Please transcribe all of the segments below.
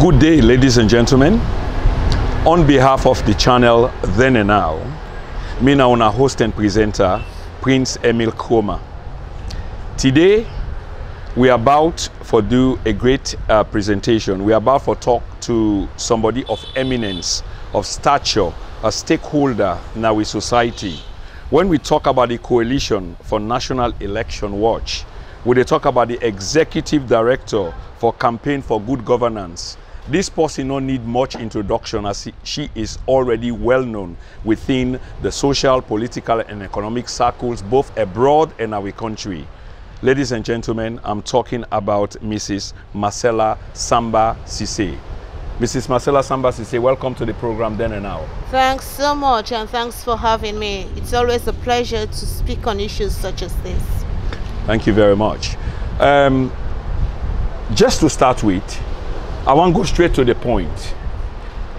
Good day, ladies and gentlemen. On behalf of the channel Then and Now, me now on host and presenter, Prince Emile Kroma. Today, we are about for do a great uh, presentation. We are about for talk to somebody of eminence, of stature, a stakeholder in our society. When we talk about the Coalition for National Election Watch, we talk about the executive director for campaign for good governance this person no need much introduction as she is already well known within the social political and economic circles both abroad and our country ladies and gentlemen i'm talking about mrs marcela samba sesay mrs marcela samba sesay welcome to the program then and now Thanks so much and thanks for having me. It's always a pleasure to speak on issues such as this. Thank you very much. Um, just to start with, I want to go straight to the point.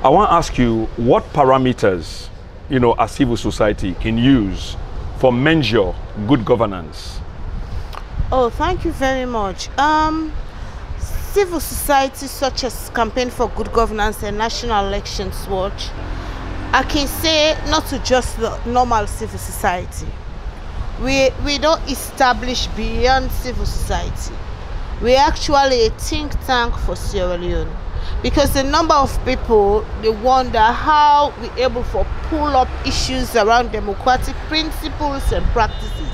I want to ask you what parameters, you know, a civil society can use for measure good governance. Oh, thank you very much. Um, civil society such as Campaign for Good Governance and National Elections Watch, I can say not to just the normal civil society. We, we don't establish beyond civil society. We're actually a think tank for Sierra Leone. Because a number of people they wonder how we're able to pull up issues around democratic principles and practices.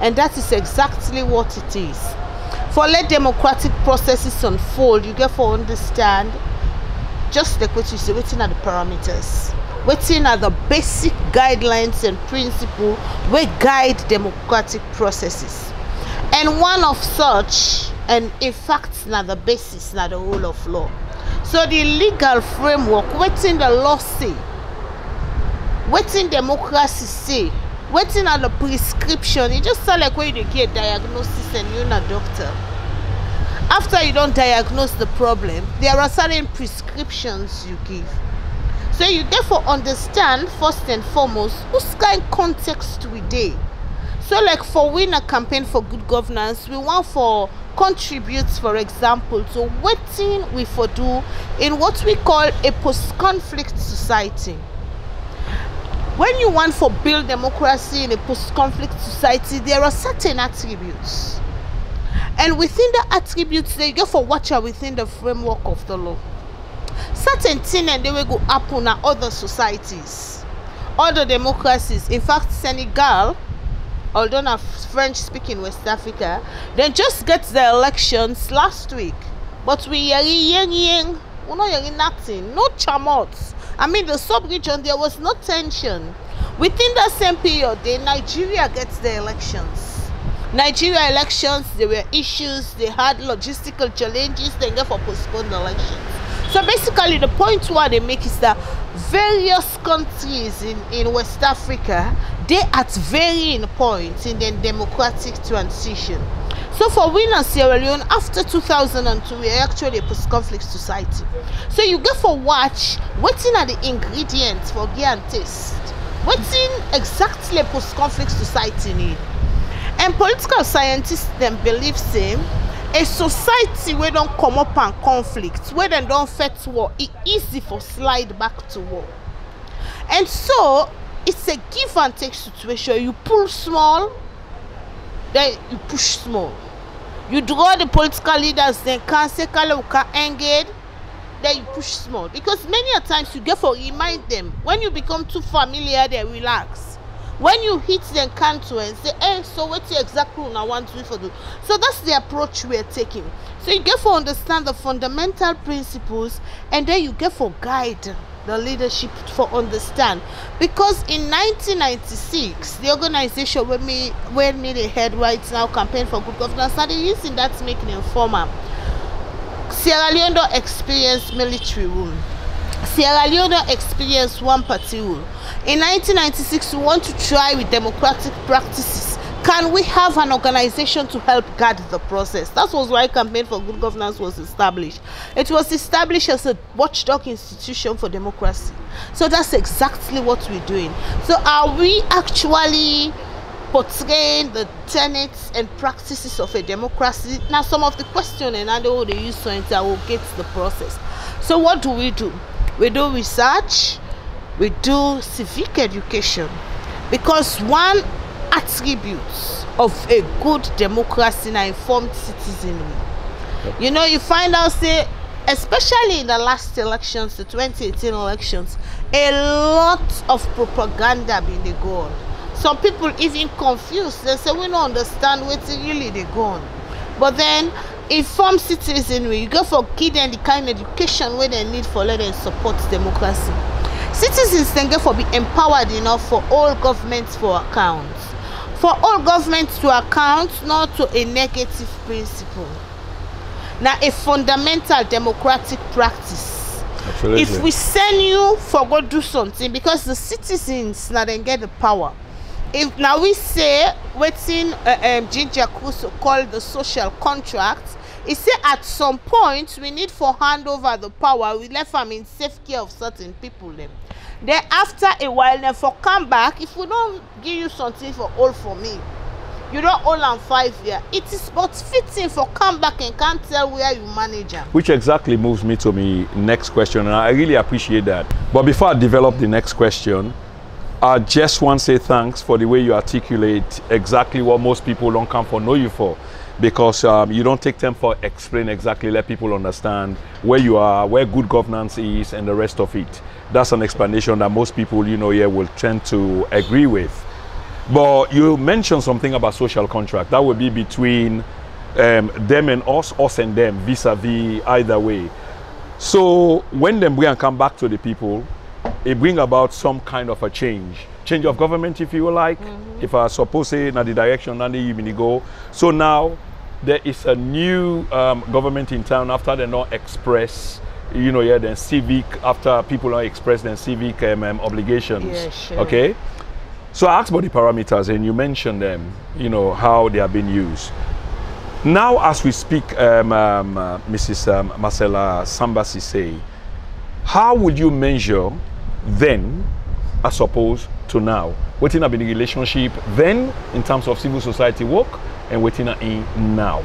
And that is exactly what it is. For let democratic processes unfold you get for understand just like what you wetin are the parameters. Wetin are the basic guidelines and principle wey guide democratic processes. And one of such and in fact na the basis na the rule of law. So the legal framework wetin the law say wetin democracy say wetin are the prescription e just sound like when you get diagnosis and you na doctor. After you don diagnose the problem there are certain prescriptions you give. So you therefore understand first and foremost whose kind context we so like for we na campaign for good governance we wan for contribute for example to wetin we for do in what we call a post-conflict society. When you want for build democracy in a post-conflict society there are certain attributes. And within the attributes they go for watch are within the framework of the law. Certain thing and they will go happen na other societies. Other democracies. In fact senegal although na french speaking west africa dem just get the elections last week. But we yeri yen yen we no yeri nothing. No chamot i mean the sub-region there was no tension. Within that same period the nigeria gets the elections. Nigeria elections there were issues. They had logistical challenges. They for postponed elections. So basically the point wey they make is that various countries in in west africa they at varying points in their democratic transition. So for we na sierra leone after 2002 we are actually a post-conflict society. So you get for watch wetin are the ingredients for give and taste wetin exactly post-conflict society need. And political scientists dem believe say a society wey don comot am conflict wey dem don fet war e easy for slide back to war. And so it's a give and take situation. You pull small then you push small. You draw the political leaders then can say kale uka engage then you push small. Because many a times you get for remind them when you become too familiar they relax when you hit the encounter and say hey so wetin exactly una wan do for do? So that's the approach we are taking. So you get for understand the fundamental principles and then you get for guide the leadership for understand. Because in 1996 the organization when me when me dey head right now campaign for good governance na dey using that form am sierra leone experience military rule sierra leone don experience one party rule. In 1996 we want to try with democratic practices. Can we have an organization to help guide the process? That was why campaign for good governance was established. It was established as a watchdog institution for democracy. So that's exactly what we're doing. So are we actually portraying the tenets and practices of a democracy? Now some of the question and how they use to interrogate the process. So what do we do? We do research, we do civic education because one attribute of a good democracy na informed citizenry. Yep. You know, you find out say especially in the last elections, the 2018 elections, a lot of propaganda been dey go on. Some people even confused. They say we don't understand wetin really dey go on. But then informed citizenry, you go for give them the kind education wey they need for let them support democracy. Citizens then get for be empowered enough for all governments for account. For all governments to account, not to a negative principle. na a fundamental democratic practice Absolutely. if we send you for go do something because the citizens na dem get the power if na we say wetin uh, um, ginger kuso call the social contract e say at some point we need for hand over the power we left am in safe care of certain people dem then after a while dem for come back if we don give you something for hold for me you don hold am five years it is but fitting for come back and can tell where you manage am. Which exactly moves me to my next question, and I really appreciate that. But before I develop the next question, I just want to say thanks for the way you articulate exactly what most people don't come for know you for. Because um, you don't take time for explain exactly, let people understand where you are, where good governance is, and the rest of it. That's an explanation that most people, you know, here will tend to agree with. But you mentioned something about social contract. That would be between um, them and us, us and them, vis-a-vis either way. So when them bring and come back to the people, it bring about some kind of a change. Change of government, if you like. If I suppose say na the direction that they even go. So now there is a new um, government in town after they not express you know, yeah, then civic after people don't express their civic um, um, obligations. Yeah, sure. Okay. So I asked about the parameters, and you mentioned them. You know how they are being used. Now, as we speak, um, um, uh, Mrs. Um, Marcela Samba Sesay, how would you measure then, as opposed to now? Waiting have been the relationship then in terms of civil society work, and waiting in now.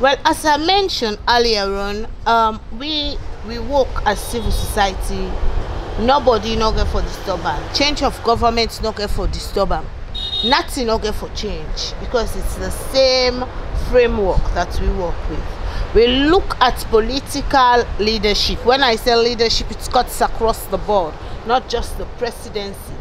Well, as I mentioned earlier on, um, we we work as civil society. Nobody no get for disturbance. Change of government no get for disturbance. Nothing no get for change because it's the same framework that we work with. We look at political leadership. When I say leadership, it cuts across the board, not just the presidency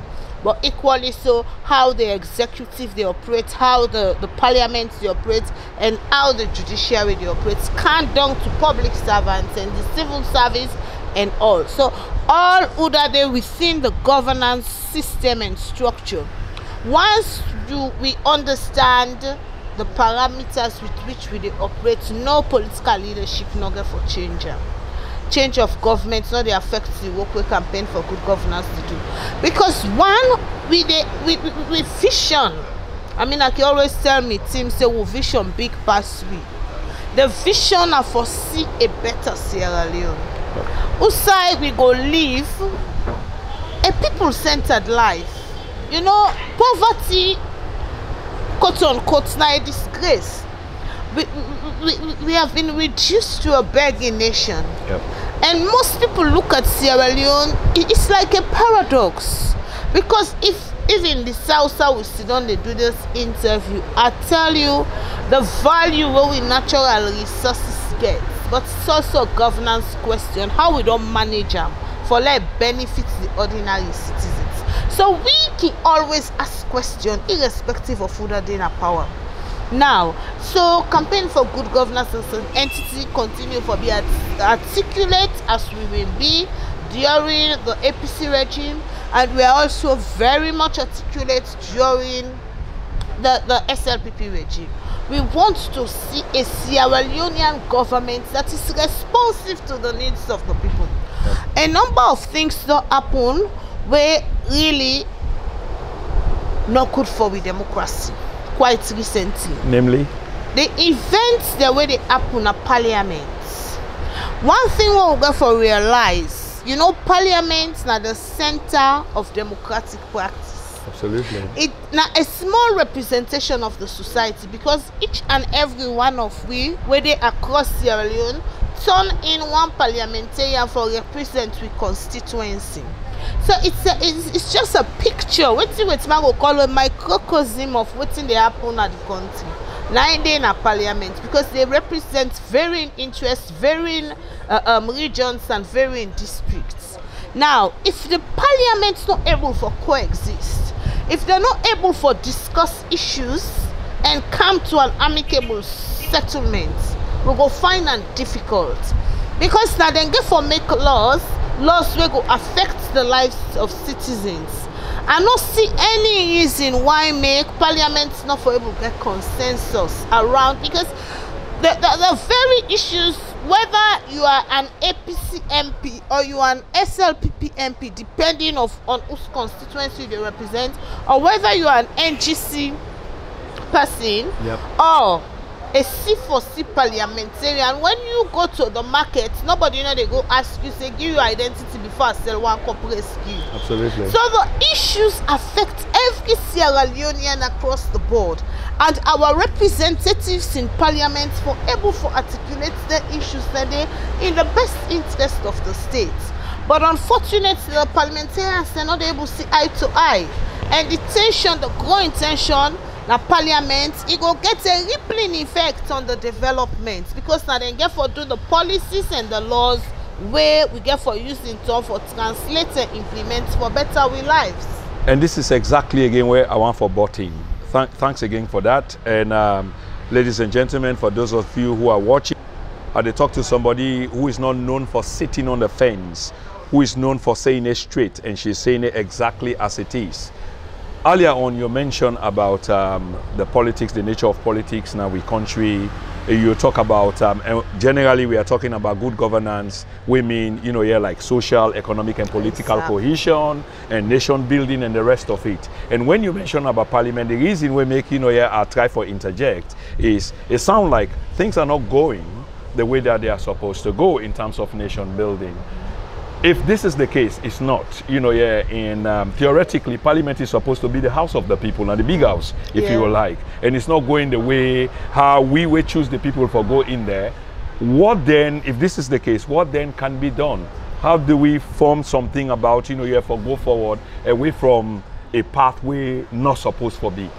but equally so how the executive they operate how the the parliament they operate and how the judiciary they operate can down to public servants and the civil service and all so all other they within the governance system and structure once you we understand the parameters with which we dey operate no political leadership no get for change change of government no dey affect the work wey campaign for good governance dey do. Because one we dey we we we vision. I mean always tell me team say we vision big pass we. The vision na for see a better sierra leone. Whose side we go live a people centered life. You know poverty quote unquote na a disgrace we, we, we, have been reduced to a begging nation Yep. and most people look at Sierra Leone, it's like a paradox. Because if even the South South we sit down, they do this interview, I tell you the value where we natural resources get. But it's also a governance question, how we don't manage them for like benefit the ordinary citizens. So we can always ask questions irrespective of who that in a power. Now, so campaign for good governance as an entity continue for be art- articulate as we will be during the APC regime, and we are also very much articulate during the, the SLPP regime. We want to see a Sierra Leonean government that is responsive to the needs of the people. A number of things don't happen where really not good for we democracy quite recently. Namely, the events the way they happen at parliament. One thing we get for realize you know parliament na the center of democratic practice. Absolutely. it na a small representation of the society because each and every one of we dey across sierra leone turn in one parliamentarian for represent with constituency so it's a it's, it's just a picture. Wetin wetin man go call a microcosm of wetin dey happen at the country. Na im dey na parliament because they represent varying interests varying uh, um, regions and varying districts. Now if the parliament no able for coexist if they're not able for discuss issues and come to an amicable settlement we go find am difficult because na dem get for make laws laws wey go affect the lives of citizens i no see any reason why make parliament no for able get consensus around because the the the very issues whether you are an apc mp or you are an slpp mp depending of on whose constituency you dey represent or whether you are an ngc person Yep. or a c4c parliamentarian when you go to the market nobody you know dey go ask you say give your identity before i sell one corporate skill Absolutely. so the issues affect every Sierra Leonean across the board, and our representatives in parliament were able to articulate the issues they in the best interest of the state. But unfortunately, the parliamentarians are not able to see eye to eye, and the tension, the growing tension. Na parliament e go get a rippling effect on the development because na dem get for do the policies and the laws wey we get for use in turn for translate and implement for better we lives. And this is exactly again where I want for botting. Thank, thanks again for that. And um, ladies and gentlemen, for those of you who are watching, I they talk to somebody who is not known for sitting on the fence, who is known for saying it straight, and she's saying it exactly as it is. Earlier on, you mentioned about um, the politics, the nature of politics in our country. You talk about, um, generally, we are talking about good governance. We mean, you know, yeah, like social, economic, and political Exactly. cohesion and nation building and the rest of it. And when you mention about parliament, the reason we make, you know, yeah, I try for interject is it sounds like things are not going the way that they are supposed to go in terms of nation building if this is the case, it's not. You know, yeah, in um, theoretically, Parliament is supposed to be the house of the people, and the big house, if Yeah. you like. And it's not going the way how we will choose the people for go in there. What then, if this is the case, what then can be done? How do we form something about, you know, yeah, for go forward away from a pathway not supposed to be?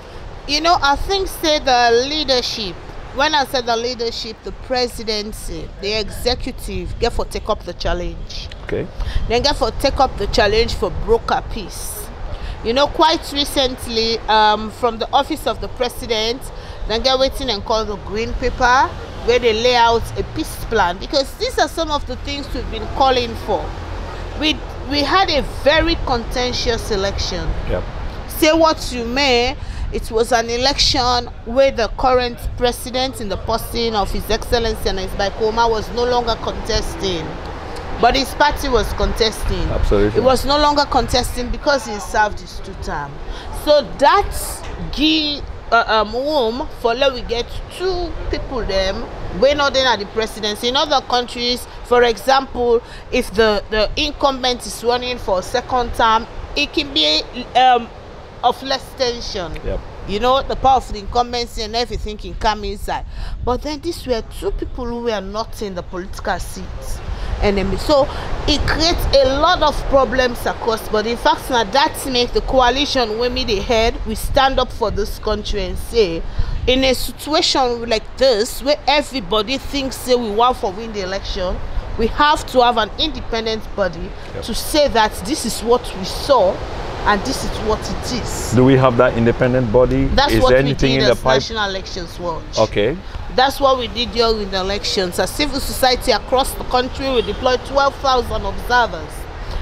You know, I think say the leadership. When I said the leadership, the presidency, the executive, get for take up the challenge. Okay. Then get for take up the challenge for broker peace. You know, quite recently, um, from the office of the president, then get waiting and call the green paper where they lay out a peace plan because these are some of the things we've been calling for. We we had a very contentious election Yep. say what you may it was an election where the current president in the person of his excellency Ernest Bai Koroma was no longer contesting. But his party was contesting. Absolutely. it was no longer contesting because he served his two term. So that give uh, um, for let we get two people them wey no dey na the presidency. In other countries for example if the the incumbent is running for a second term it can be um, of less tension. Yep. you know the power of the incumbency and everything can come inside. But then these were two people who were not in the political seat enemy so it creates a lot of problems across but in fact na that makes the coalition wey me dey head we stand up for this country and say in a situation like this where everybody thinks say we want for win the election we have to have an independent body Yep. to say that this is what we saw and this is what it is. Do we have that independent body? That's is what there we anything did in the? National Elections Watch. Okay. That's what we did during the elections. As civil society across the country, we deployed 12,000 observers.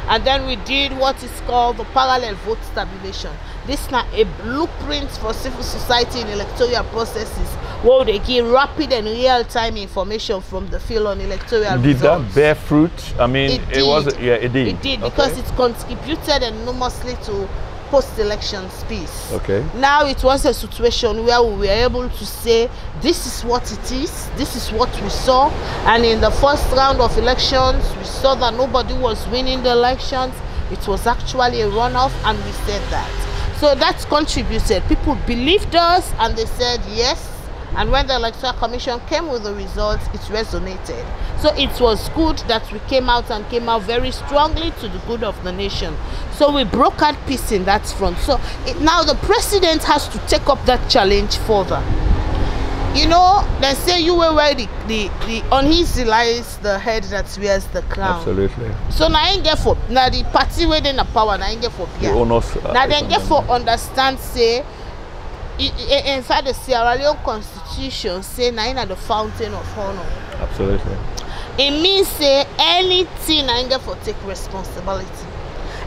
And then we did what is called the parallel vote tabulation. This is now a blueprint for civil society in electoral processes where they give rapid and real-time information from the field on electoral Did that bear fruit? I mean, It it, was. Yeah, it did. It did because Okay. it contributed enormously to post-election peace. Okay. Now it was a situation where we were able to say this is what it is, this is what we saw, and in the first round of elections, we saw that nobody was winning the elections. It was actually a runoff, and we said that. So that contributed. People believed us, and they said yes. And when the Electoral Commission came with the results, it resonated. So it was good that we came out and came out very strongly to the good of the nation. So we brokered peace in that front. So it, now the president has to take up that challenge further. You know, they say you were where the, the, the on his lies the head that wears the crown. Absolutely. So now I get for now the party where they na power now I get for The Pia. owners. uh, Now they is get for understand say i- i- eh, eh, inside the Sierra Leone constitution say na in the fountain of honor. Absolutely. It means say anything I get for take responsibility.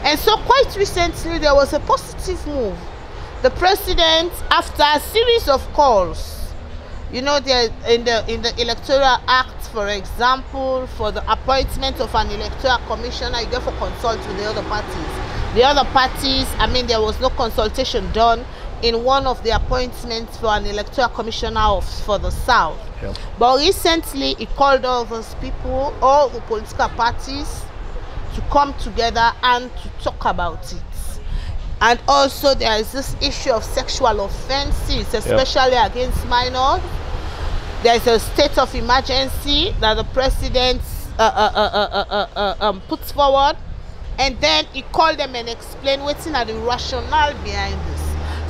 And so quite recently there was a positive move. The president, after a series of calls, you know, there in the in the electoral act, for example, for the appointment of an electoral commissioner, you get for consult with the other parties. The other parties, I mean, there was no consultation done in one of the appointments for an electoral commissioner of, for the south. Yeah. But recently, he called all those people, all the political parties, to come together and to talk about it. And also, there is this issue of sexual offences, especially against minors. There is a state of emergency that the president uh, uh, uh, uh, uh, uh, um, puts forward, and then he called them and explained what's in the rationale behind this.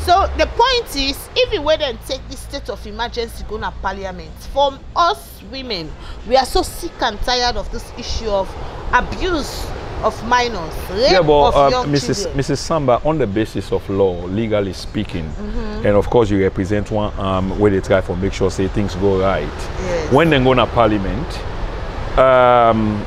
So the point is, if we wait and take this state of emergency go to parliament, from us women, we are so sick and tired of this issue of abuse of minors, rape Yeah, but of um, young Mrs. children. Mrs. Samba, on the basis of law, legally speaking, Mm-hmm. and of course you represent one arm where they try to make sure say things go right. Yes. When they go to parliament, um,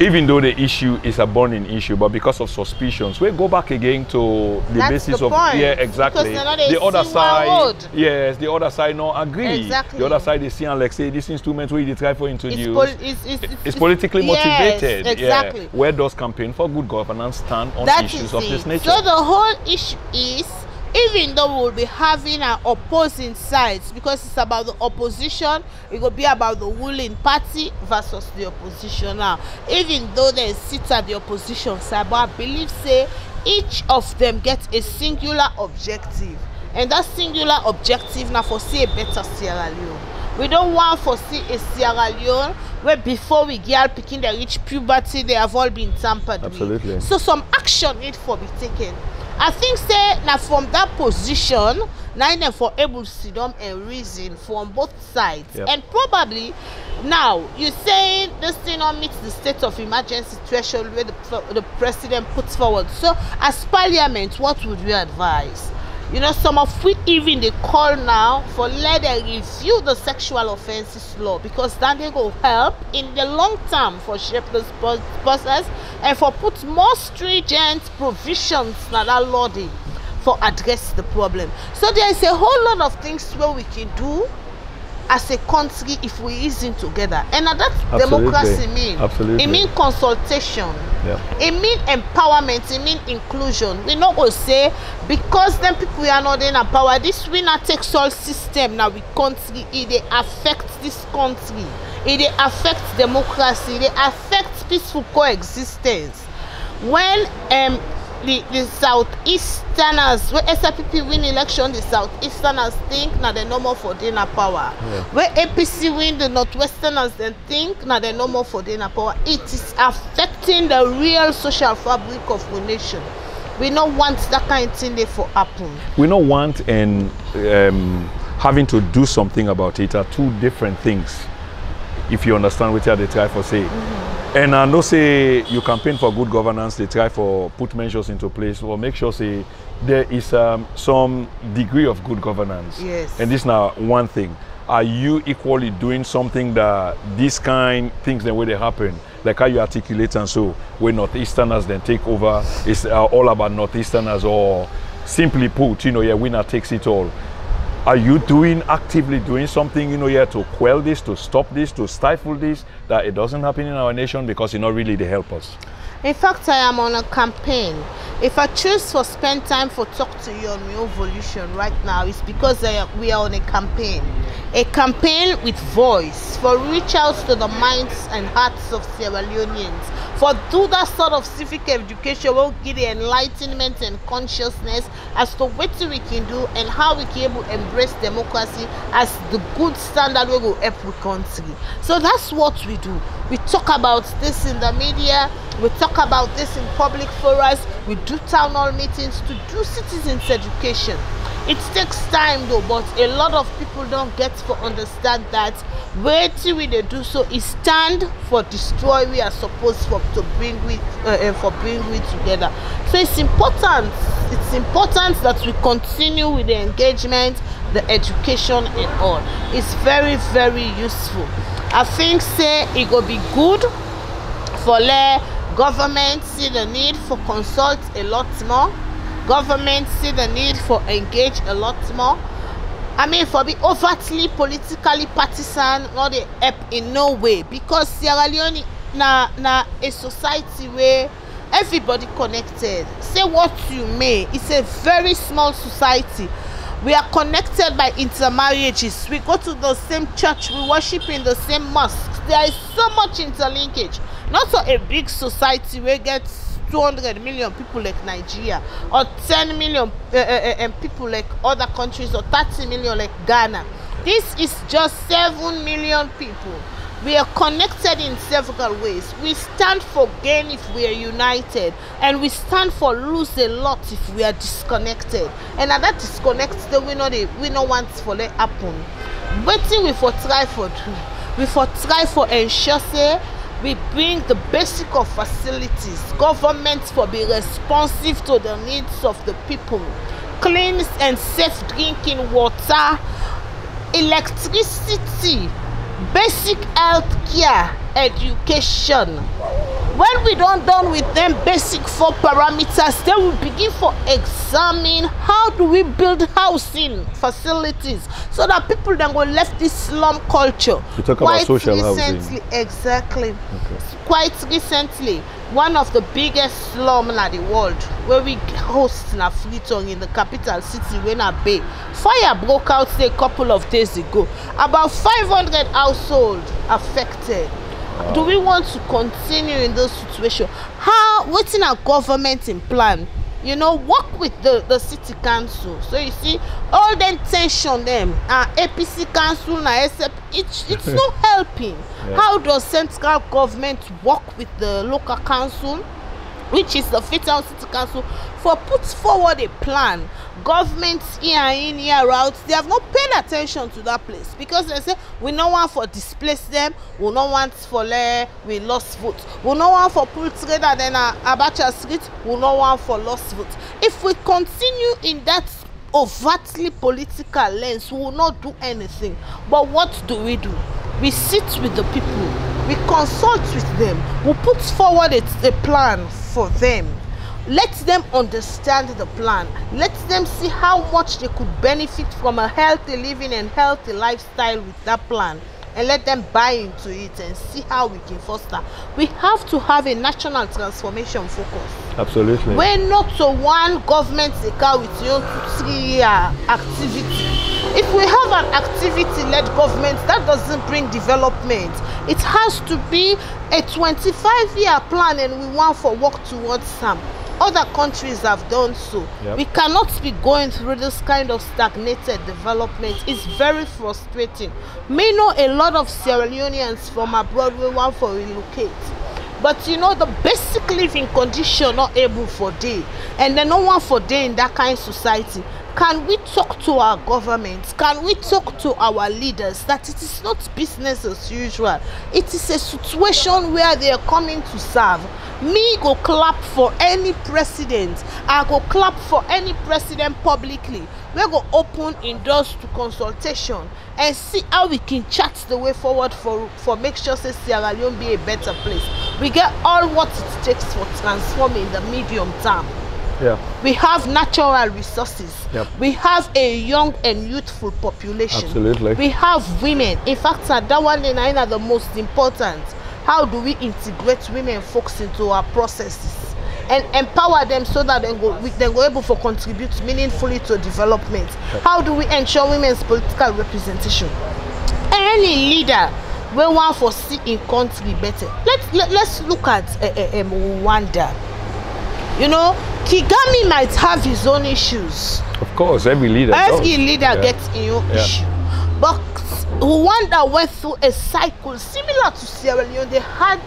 even though the issue is a burning issue, but because of suspicions, we go back again to the That's basis the of point, yeah, exactly. not The other side, road. yes, the other side no agree. Exactly. The other side is seeing like say this instrument where they try for introduce. it's, pol- it's, it's, it's, politically yes, motivated. exactly. Yeah. Where does campaign for good governance stand on That issues is of this nature? So the whole issue is, even though we'll be having our opposing sides, because it's about the opposition, it will be about the ruling party versus the opposition now. Even though they sit at the opposition side, but I believe say each of them get a singular objective. And that singular objective now foresee a better Sierra Leone. We don't want foresee a Sierra Leone where before we get picking they reach puberty, they have all been tampered Absolutely. with. So some action need for be taken. I think say na from that position, na dem for able to sit down and reason from both sides. Yep. And probably now you saying this thing not meet the state of emergency threshold where the, the president puts forward. So as parliament, what would you advise? You know, some of we even they call now for let them review the sexual offences law because that they go help in the long term for shape this process and for put more stringent provisions that are dey for address the problem. So there is a whole lot of things where we can do as a country if we reason together. And that Absolutely. democracy mean. Absolutely. It mean consultation. Yeah. e mean empowerment e mean inclusion we no go say because dem people are not in a power this winner takes all system na we country e dey affect this country e dey affect democracy e dey affect peaceful coex ten ce when um, the the southeasterners. Wey SLPP win election the southeasterners think na no more for dey na power. Yeah. wey apc win the northwesterners dem think na no more for dey na power. It is affecting the real social fabric of the nation. We no want that kind thing dey for happen. we don't want and um, having to do something about it are two different things if you understand what they try for say. And i know say you campaign for good governance they try for put measures into place or make sure say there is um, some degree of good governance. Yes. and this now one thing. Are you equally doing something that this kind things the way they happen like how you articulate and so when northeasterners then take over it's uh, all about northeasterners or simply put you know yeah winner takes it all are you doing actively doing something you know here to quell this to stop this to stifle this that it doesn't happen in our nation because you know really they help us In fact, I am on a campaign. If I choose to spend time for talk to you on my evolution right now, it's because I, we are on a campaign. A campaign with voice for reach out to the minds and hearts of Sierra Leoneans for do that sort of civic education wey give the enlightenment and consciousness as to what we can do and how we can able embrace democracy as the good standard wey go help we country. So that's what we do. We talk about this in the media we talk about this in public forums we do town hall meetings to do citizens education. It takes time though but a lot of people don't get for understand that wetin we dey do so e stand for destroy we are suppose for to bring we uh, for bring we together. So it's important it's important that we continue with the engagement the education and all. It's very very useful. I think say e go be good for let government see the need for consult a lot more. Government see the need for engage a lot more I mean, for be overtly politically partisan, not dey help in no way because Sierra Leone na na a society where everybody connected. Say what you may, it's a very small society. We are connected by intermarriages. We go to the same church. We worship in the same mosque. There is so much interlinkage. Not so a big society where gets 200 million people like nigeria or 10 million uh, uh, uh, people like other countries or 30 million like ghana. This is just 7 million people. We are connected in several ways. We stand for gain if we are united and we stand for lose a lot if we are disconnected. And at that disconnect we know the we know want for let happen. Wetin we for try for do we for try for ensure say we bring the basic of facilities. Government for be responsive to the needs of the people. Clean and safe drinking water electricity basic health care education when we don done with them basic four parameters then we begin for examine how do we build housing facilities so that people dem go left this slum culture. You talk about quite social recently housing. exactly. Okay. quite recently one of the biggest slum na the world wey we host na freetown in the capital city wey na bay. Fire broke out say a couple of days ago. About five hundred households affected do we want to continue in this situation? How wetin our government in plan you know work with the the city council. So you see all dem ten sion dem na apc council na sf it's it's not helping. Yeah. how does central government work with the local council which is the freetown city council for put forward a plan government here in here out they have not paid at ten tion to that place because they say we no wan for displace them we no want for let we lost vote. We no wan for pull together then na abacha street we no wan for lost vote. If we continue in that overtly political lens we will not do anything. But what do we do? We sit with the people we consult with them we put forward a, a plan for them let them understand the plan. Let them see how much they could benefit from a healthy living and healthy lifestyle with that plan and let them buy into it and see how we can foster. We have to have a national transformation focus. Absolutely. wey not to one government dey carry with your three year activity. If we have an activity led government that doesn't bring development. It has to be a twenty-five year plan and we wan for work towards am other countries have done so. Yep. we cannot be going through this kind of stagnated development. It's very frustrating. Me know a lot of sierra leoneans from abroad wey want for relocate. But you know the basic living condition not able for day. and dem no wan for day in that kind society can we talk to our government? Can we talk to our leaders that it is not business as usual? It is a situation where they are coming to serve. Me go clap for any president. I go clap for any president publicly. Wey go open im doors to consultation and see how we can chart the way forward for for make sure say sierra leone be a better place. We get all what it takes for transforming the medium term Yeah. we have natural resources. Yep. we have a young and youthful population. Absolutely. we have women. In fact na that one na im na the most important. How do we integrate women folks into our processes and empower them so that dem go we dem go able for contribute meaningfully to development? How do we ensure women's political representation? Any leader wey wan for see im country better. Let's let, let's look at uh, uh, um, rwanda you know kigami might have his own issues of course every leader every does. leader yeah. gets im own Yeah. issue but rwanda went through a cycle similar to sierra leone they had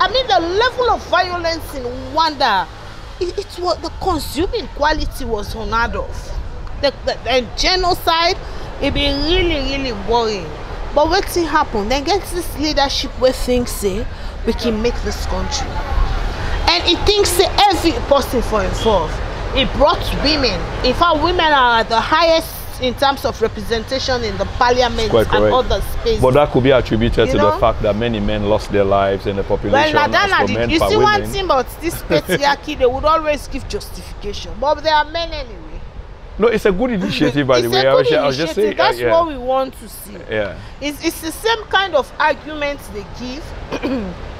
i mean the level of violence in rwanda it, it was the consuming quality was unheard of the, the, the genocide e be really really worrying but wetin happen dem get this leadership wey think say we can make this country and e thinks say every person for involved it brought women in fact women are the highest in terms of representation in the parliament Quite and correct. other spaces. But that could be attributed You to know? the fact that many men lost their lives and the population na that as for men you see one thing about this patriarchy they would always give justification but there are men anyway. No, it's a good initiative, by it's the way. I was, I was just saying, that's uh, yeah. what we want to see. yeah. It's, it's the same kind of argument they give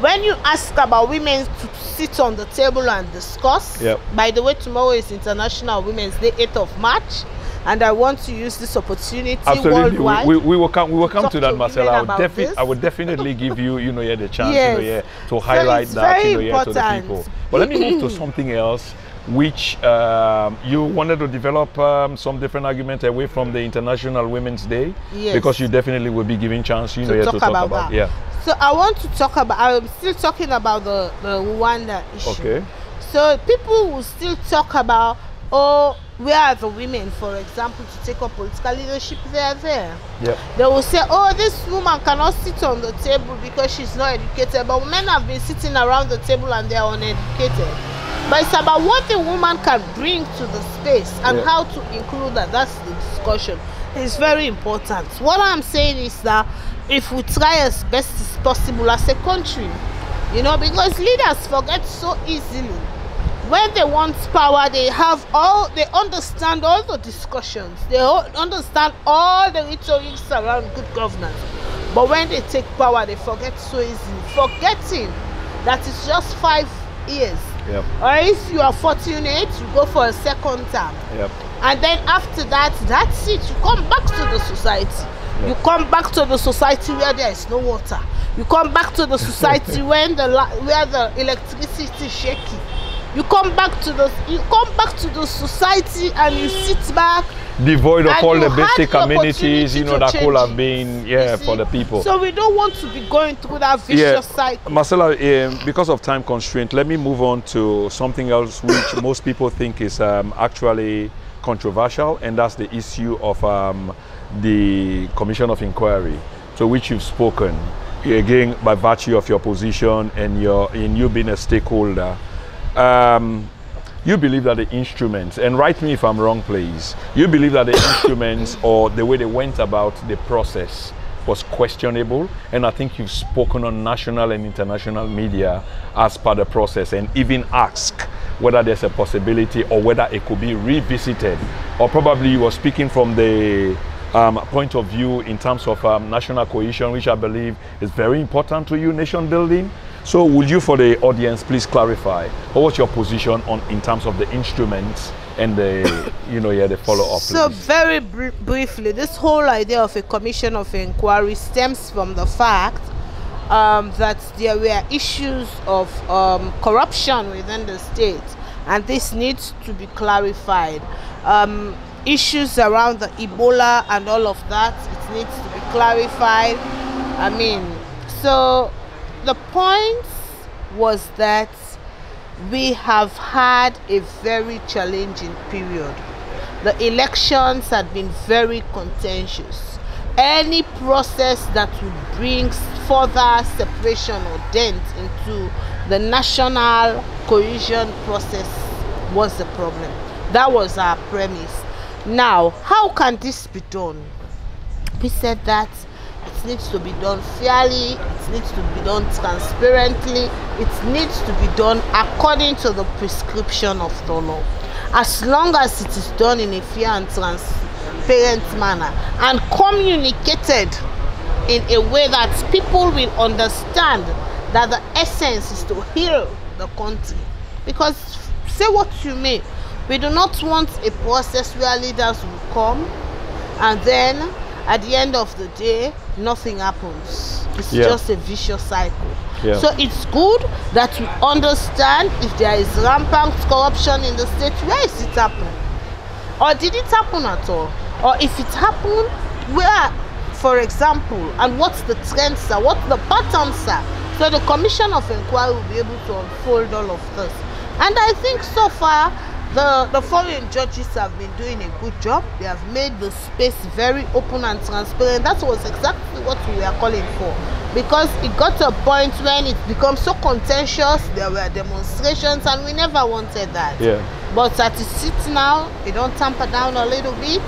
when you ask about women to sit on the table and discuss. Yep. By the way, tomorrow is International Women's Day, 8th of March, and I want to use this opportunity Absolutely, worldwide. we, we, we will come. We will come talk to that, to Marcela. I would, defi- I would definitely give you, you know, yeah, the chance, Yes. you know, yeah, to highlight it's that, you know, yeah, to the people. But let me move to something else, which um, you wanted to develop um, some different argument away from the International Women's Day, Yes. because you definitely will be giving chance, you know, to yeah, talk to talk about, about, that. yeah. So I want to talk about. I'm still talking about the the Rwanda issue. Okay. So people will still talk about, oh, where are the women, for example, to take up political leadership? They are there. Yep. They will say, oh, this woman cannot sit on the table because she's not educated. But men have been sitting around the table and they are uneducated. But it's about what the woman can bring to the space and Yeah. how to include that. That's the discussion. It's very important. What I'm saying is that if we try as best as possible as a country, you know, because leaders forget so easily. When they want power, they have all, they understand all the discussions, they understand all the rhetorics around good governance. But when they take power, they forget so easily, forgetting that it's just five years. Yep. Or if you are fortunate, you go for a second term Yep. and then after that that's it you come back to the society Yeah. you come back to the society where there is no water you come back to the society when the where the electricity is shaky you come back to the you come back to the society and you sit back Devoid of all the basic the amenities, you know, that could have been, yeah, for the people. so we don't want to be going through that vicious cycle Marcela, um, because of time constraint, let me move on to something else which most people think is um, actually controversial, and that's the issue of um, the Commission of Inquiry, to which you've spoken. Again, by virtue of your position and your in you being a stakeholder, um, you believe that the instruments, and write me if I'm wrong, please. You believe that the instruments or the way they went about the process was questionable, and I think you've spoken on national and international media as per the process, and even asked whether there's a possibility or whether it could be revisited, or probably you were speaking from the um, point of view in terms of um, national cohesion, which I believe is very important to you, nation building. So, would you, for the audience, please clarify what was your position on in terms of the instruments and the, you know, yeah, the follow up? So very br- briefly, this whole idea of a commission of inquiry stems from the fact um, that there were issues of um, corruption within the state, and this needs to be clarified. Um, issues around the Ebola and all of that, it needs to be clarified. I mean, so the point was that we have had a very challenging period. The elections had been very contentious. Any process that would bring further separation or dent into the national cohesion process was the problem. That was our premise. Now, how can this be done? We said that it needs to be done fairly, it needs to be done transparently, it needs to be done according to the prescription of the law. As long as it is done in a fair and transparent manner and communicated in a way that people will understand that the essence is to heal the country. Because say what you may, we do not want a process where leaders will come and then at the end of the day, nothing happens. It's Yeah. just a vicious cycle. Yeah. So it's good that we understand if there is rampant corruption in the state, where is it happening? Or did it happen at all? Or if it happened, where, for example, and what's the trends are, what the patterns are. So the Commission of Inquiry will be able to unfold all of this. And I think so far, the, the foreign judges have been doing a good job. They have made the space very open and transparent. That was exactly what we were calling for. Because it got to a point when it becomes so contentious, there were demonstrations, and we never wanted that. Yeah. But as it sits now, they don't tamper down a little bit.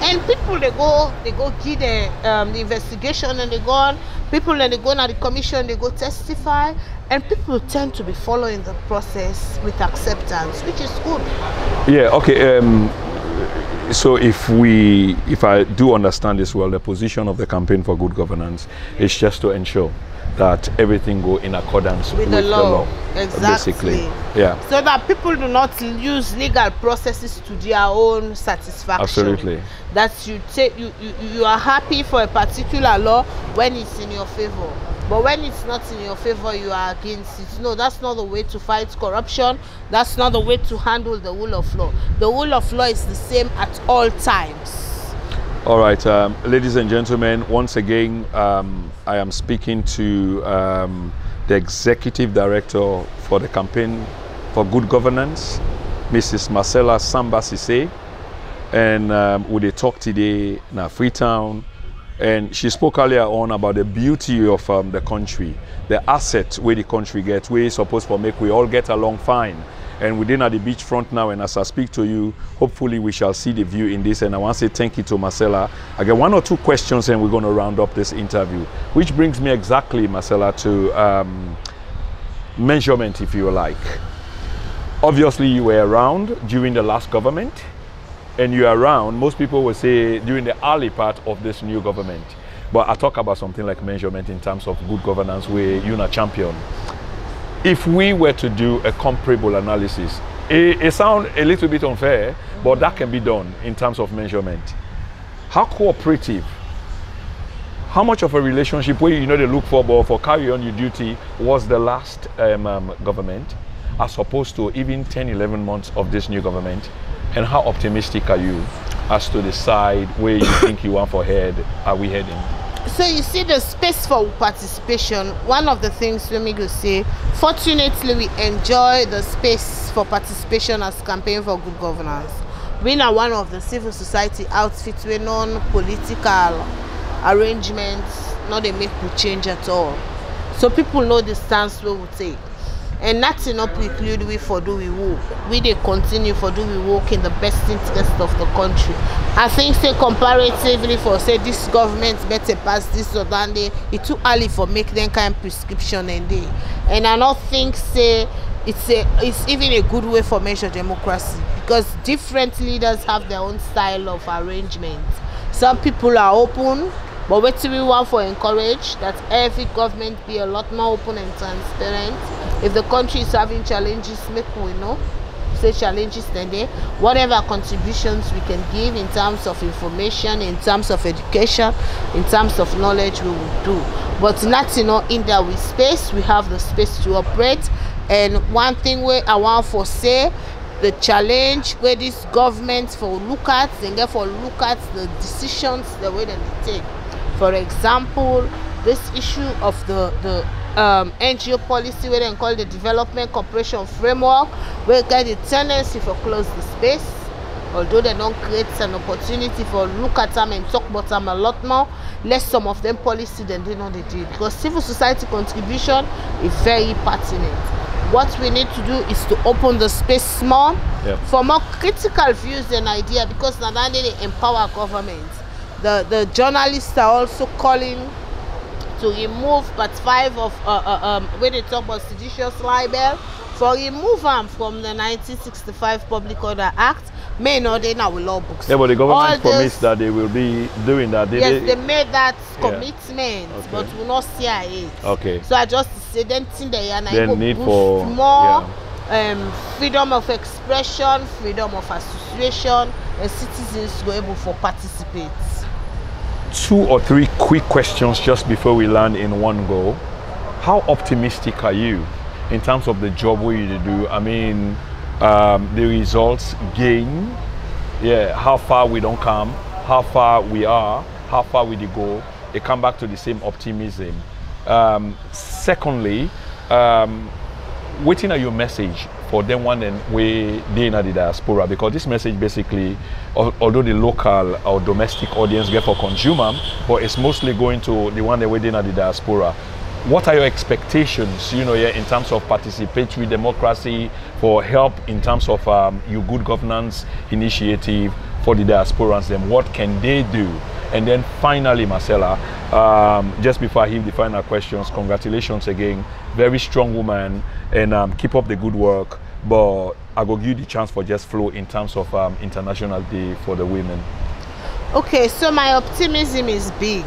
And people they go they go give the um, the investigation and they go on. People then they go on at the commission, they go testify, and people tend to be following the process with acceptance, which is good. Yeah. Okay. Um, so if we, if I do understand this well, the position of the campaign for good governance is just to ensure that everything go in accordance With with, the law. basically. Exactly. Yeah. So that people do not use legal processes to their own satisfaction. Absolutely. That you take you, you, you are happy for a particular law when it's in your favor. But when it's not in your favor, you are against it. No, that's not the way to fight corruption. That's not the way to handle the rule of law. The rule of law is the same at all times. All right, um, ladies and gentlemen, once again, um, I am speaking to um, the executive director for the campaign for good governance, Mrs. Marcela Samba Sesay, and um, we talk today in Freetown. And she spoke earlier on about the beauty of um, the country, the asset where the country gets, we supposed to make we all get along fine. And we're then at the beachfront now, and as I speak to you, hopefully we shall see the view in this. And I want to say thank you to Marcela. I get one or two questions, and we're going to round up this interview, which brings me exactly, Marcela, to um, measurement, if you like. Obviously, you were around during the last government, and you're around. Most people will say during the early part of this new government. But I talk about something like measurement in terms of good governance, where you're a champion if we were to do a comparable analysis, it, it sounds a little bit unfair, but that can be done in terms of measurement. How cooperative, how much of a relationship where you know they look for, but for carry on your duty was the last um, um, government, as opposed to even 10, 11 months of this new government? And how optimistic are you as to the side where you think you want for head are we heading? So you see the space for participation. One of the things let me go say, fortunately we enjoy the space for participation as campaign for good governance. We are one of the civil society outfits with non-political arrangements, not they make we change at all. So people know the stance we will take. And nothing not preclude we for do we work. We they continue for do we work in the best interest of the country. I think say comparatively for say this government better pass this or that day, it too early for make them kind of prescription and day. And I not think say it's a it's even a good way for measure democracy because different leaders have their own style of arrangement. Some people are open, but what we want for encourage that every government be a lot more open and transparent. If the country is having challenges, make we know. Say challenges they whatever contributions we can give in terms of information, in terms of education, in terms of knowledge we will do. But not you know in there with space, we have the space to operate. And one thing where I want for say the challenge where this government for look at and therefore look at the decisions the way that they take. For example, this issue of the the um, NGO policy where they call the development cooperation framework where get the tendency for close the space. Although they don't create an opportunity for look at them and talk about them a lot more less some of them policy than they know they did. Because civil society contribution is very pertinent. What we need to do is to open the space more Yep. for more critical views and idea because now they empower government the the journalists are also calling to remove part five of uh, uh, um, where they talk about seditious libel for remove am from the 1965 public order act may not in our law books. Yeah, but the government All promised this- that they will be doing that. Did yes they? they made that Yeah. commitment Okay. but we no see yet. Okay. so i just say dem think dey yarn na Then e go need for- more um, freedom of expression freedom of association and citizens go able for participate. Two or three quick questions just before we land in one go. How optimistic are you in terms of the job we do? I mean, um, the results gain, yeah, how far we don't come, how far we are, how far we go. It come back to the same optimism. Um, secondly, um, waiting at your message for them one and we they in the diaspora because this message basically although the local or domestic audience get for consumer but it's mostly going to the one that within at the diaspora. What are your expectations you know yeah, in terms of participatory democracy for help in terms of um, your good governance initiative for the diasporans then? What can they do? And then finally marcela um, just before i hear the final questions congratulations again. Very strong woman and um, keep up the good work. But I will give you the chance for just flow in terms of um, International Day for the women. Okay, so my optimism is big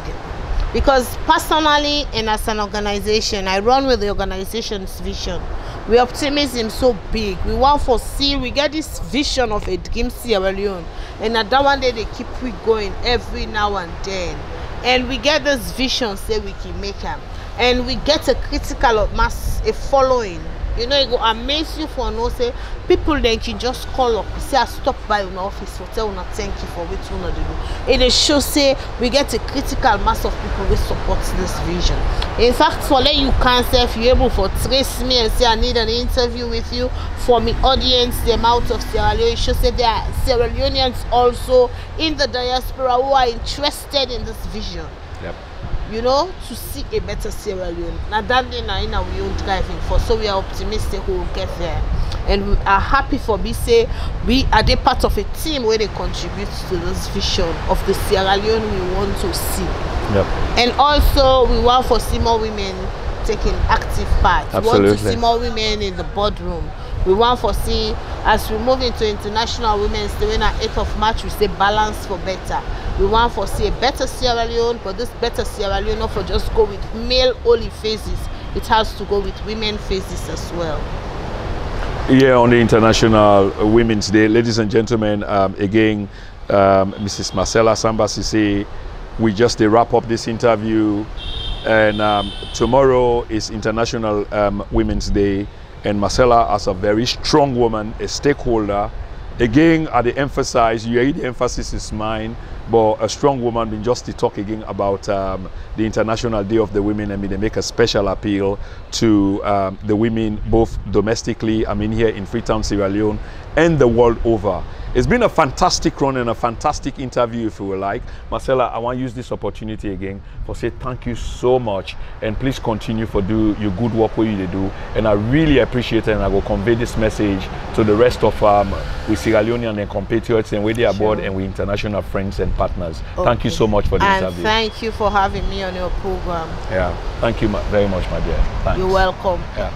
because personally and as an organization, I run with the organization's vision. We optimism so big. We want to see, we get this vision of a dream Sierra Leone. And at that one day they keep we going every now and then. And we get this vision say we can make them. And we get a critical mass, a following you know e go amaze you for know say people dem can just call up say i stop by una office for tell una thank you for wetin una dey do e dey show say we get a critical mass of people wey support this vision in fact for let you can sef you able for trace me and say i need an interview with you for me audience dem out of sierra leone show say there are sierra leoneans also in the diaspora who are interested in this vision. Yep. You know, to see a better Sierra Leone. Now that day now in we own driving for, so we are optimistic we will get there. And we are happy for me say we are the part of a team where they contribute to this vision of the Sierra Leone we want to see. Yep. And also we want for see more women taking active part. Absolutely. We want to see more women in the boardroom. We want for see as we move into International Women's Day on 8th of March, we say balance for better. We want for see a better Sierra Leone, but this better Sierra Leone not for just go with male only faces. It has to go with women faces as well. Yeah, on the International Women's Day, ladies and gentlemen, um, again, um, Mrs. Marcela Samba Sesay, we just uh, wrap up this interview, and um, tomorrow is International um, Women's Day, and Marcela, as a very strong woman, a stakeholder, again, I emphasize, you the emphasis is mine but a strong woman been just to talk again about um, the International Day of the Women I mean they make a special appeal to um, the women both domestically, I mean here in Freetown, Sierra Leone and the world over. It's been a fantastic run and a fantastic interview, if you will like. Marcela, I want to use this opportunity again for say thank you so much and please continue for do your good work what you do. And I really appreciate it and I will convey this message to the rest of um, with Sierra Leonean and compatriots and with their sure. board and with international friends and partners. Okay. Thank you so much for the and interview. thank you for having me on your program. Yeah, thank you very much, my dear. Thanks. You're welcome. Yeah.